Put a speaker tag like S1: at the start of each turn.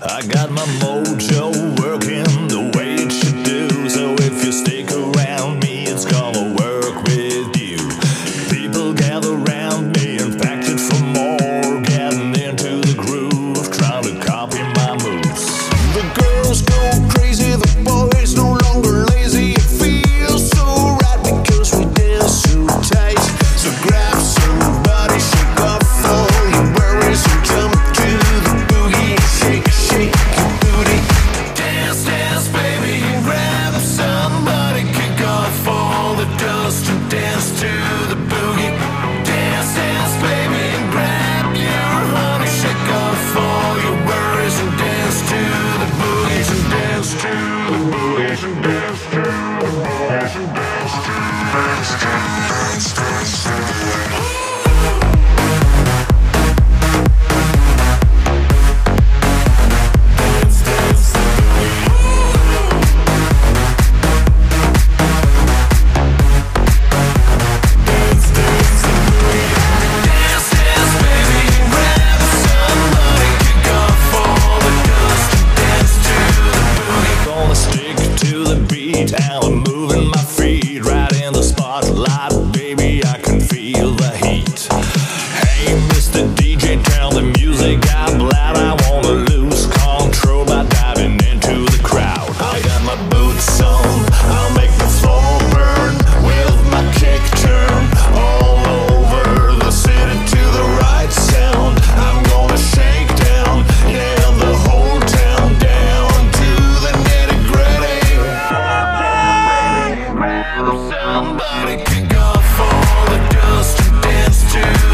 S1: I got my mojo I'm moving my feet right in the spotlight, baby. I Somebody can go for the girls to dance to